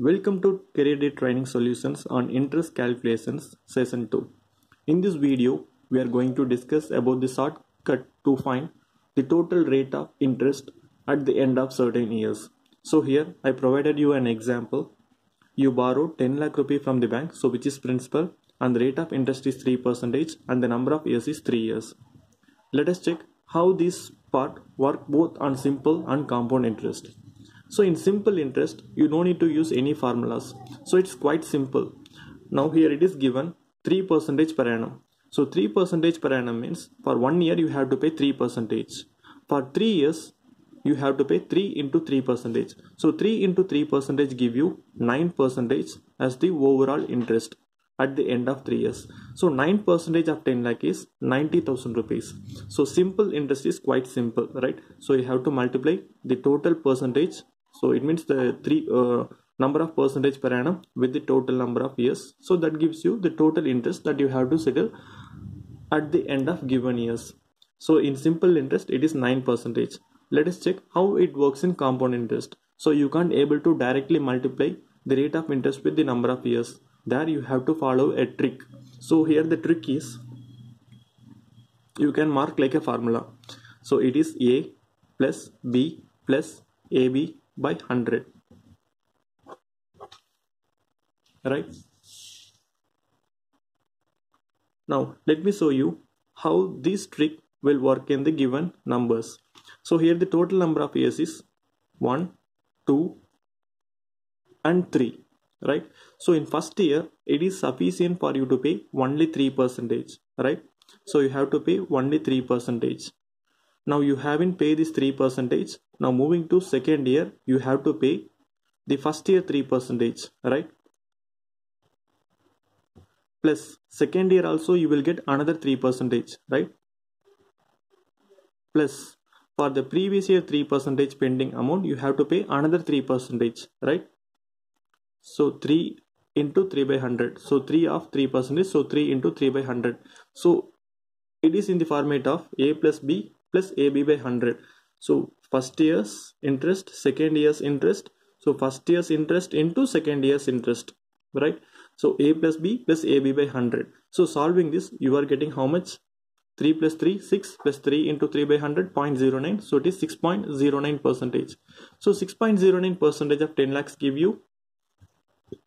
Welcome to CareerDeed Training Solutions on Interest Calculations Session 2. In this video, we are going to discuss about the shortcut to find the total rate of interest at the end of certain years. So here I provided you an example. You borrow 10 lakh rupee from the bank, so which is principal and the rate of interest is 3 percentage and the number of years is 3 years. Let us check how this part work both on simple and compound interest. So in simple interest, you don't need to use any formulas. So it's quite simple. Now here it is given 3 percentage per annum. So 3 percentage per annum means for one year you have to pay 3 percentage. For 3 years you have to pay 3 into 3 percentage. So 3 into 3 percentage give you 9 percentage as the overall interest at the end of 3 years. So 9 percentage of 10 lakh is 90,000 rupees. So simple interest is quite simple, right? So you have to multiply the total percentage. So it means the three uh, number of percentage per annum with the total number of years. So that gives you the total interest that you have to settle at the end of given years. So in simple interest, it is 9 percentage. Let us check how it works in compound interest. So you can't able to directly multiply the rate of interest with the number of years there you have to follow a trick so here the trick is you can mark like a formula so it is a plus b plus ab by 100 right? Now let me show you how this trick will work in the given numbers. So here the total number of years is 1 2 and 3 right? So in first year it is sufficient for you to pay only 3 percentage. Right? So you have to pay only 3 percentage now you haven't paid this 3 percentage. Now moving to second year you have to pay the first year 3 percentage right? Plus second year also you will get another 3 percentage right? Plus for the previous year 3 percentage pending amount you have to pay another 3 percentage right? So 3 into 3 by 100 so 3 of 3 percent is so 3 into 3 by 100 so it is in the format of a plus b plus ab by 100 so first year's interest second year's interest. So first year's interest into second year's interest right? So a plus b plus ab by 100 so solving this you are getting how much? 3 plus 3 6 plus 3 into 3 by 100 0.09 so it is 6.09 percentage. So 6.09 percentage of 10 lakhs give you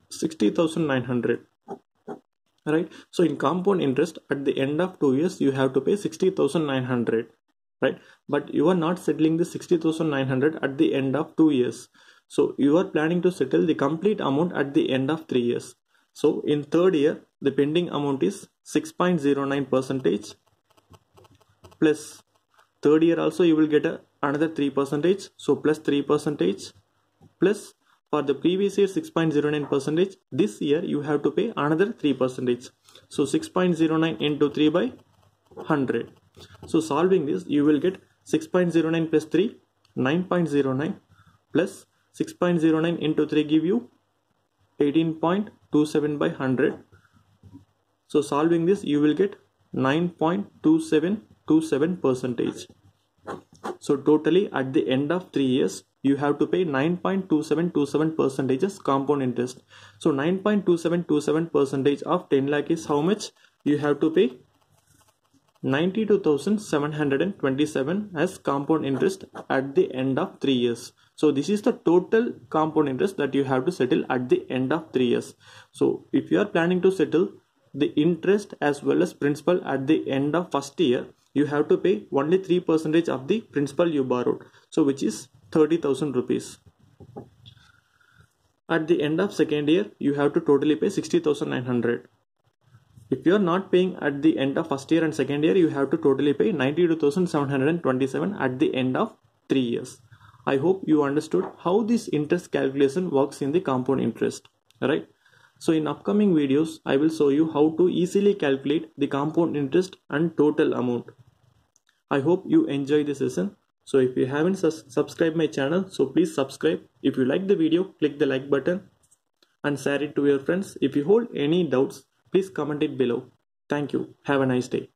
60900 right? So in compound interest at the end of two years you have to pay 60900 right? But you are not settling the 60900 at the end of two years. So you are planning to settle the complete amount at the end of three years. So in third year the pending amount is 6.09 percentage plus third year also you will get a, another 3 percentage. So plus 3 percentage plus for the previous year 6.09 percentage. This year you have to pay another 3 percentage. So 6.09 into 3 by 100 so solving this you will get 6.09 plus 3 9.09 plus 6.09 into 3 give you 18.27 by 100 so solving this you will get 9.2727 percentage. So totally at the end of 3 years you have to pay 9.2727 percentages compound interest. So 9.2727 percentage of 10 lakh is how much you have to pay 92,727 as compound interest at the end of 3 years. So this is the total compound interest that you have to settle at the end of 3 years. So if you are planning to settle the interest as well as principal at the end of first year, you have to pay only 3 percentage of the principal you borrowed. So which is 30,000 rupees. At the end of second year, you have to totally pay 60,900. If you are not paying at the end of first year and second year, you have to totally pay 92,727 at the end of 3 years. I hope you understood how this interest calculation works in the compound interest, right? So in upcoming videos, I will show you how to easily calculate the compound interest and total amount. I hope you enjoy the session. So if you haven't subscribed my channel, so please subscribe. If you like the video, click the like button and share it to your friends. If you hold any doubts, please comment it below. Thank you. Have a nice day.